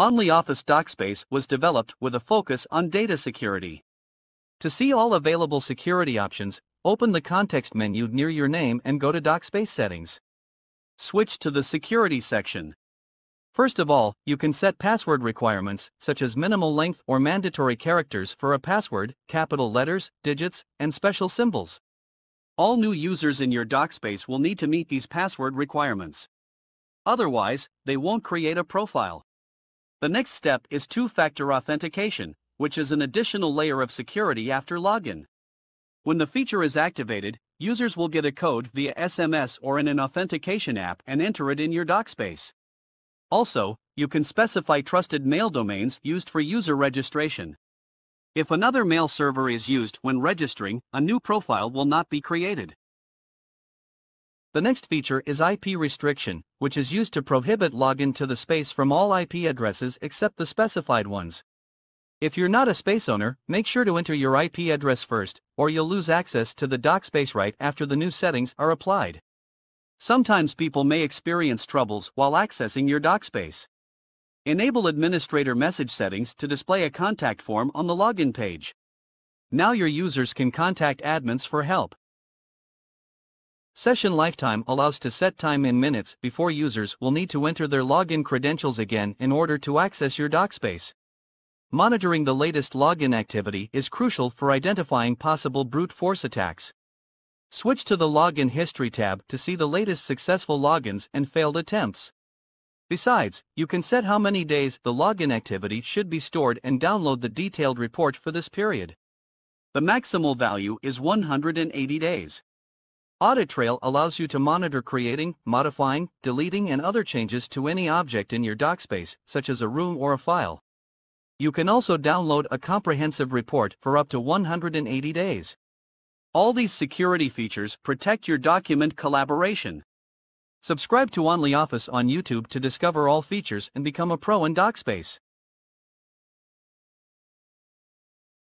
OnlyOffice DocSpace was developed with a focus on data security. To see all available security options, open the context menu near your name and go to DocSpace Settings. Switch to the Security section. First of all, you can set password requirements, such as minimal length or mandatory characters for a password, capital letters, digits, and special symbols. All new users in your DocSpace will need to meet these password requirements. Otherwise, they won't create a profile. The next step is two-factor authentication, which is an additional layer of security after login. When the feature is activated, users will get a code via SMS or in an authentication app and enter it in your DocSpace. Also, you can specify trusted mail domains used for user registration. If another mail server is used when registering, a new profile will not be created. The next feature is IP restriction, which is used to prohibit login to the space from all IP addresses except the specified ones. If you're not a space owner, make sure to enter your IP address first, or you'll lose access to the DocSpace right after the new settings are applied. Sometimes people may experience troubles while accessing your DocSpace. Enable administrator message settings to display a contact form on the login page. Now your users can contact admins for help. Session lifetime allows to set time in minutes before users will need to enter their login credentials again in order to access your DocSpace. Monitoring the latest login activity is crucial for identifying possible brute force attacks. Switch to the Login History tab to see the latest successful logins and failed attempts. Besides, you can set how many days the login activity should be stored and download the detailed report for this period. The maximal value is 180 days. Audit Trail allows you to monitor creating, modifying, deleting and other changes to any object in your DocSpace, such as a room or a file. You can also download a comprehensive report for up to 180 days. All these security features protect your document collaboration. Subscribe to OnlyOffice on YouTube to discover all features and become a pro in DocSpace.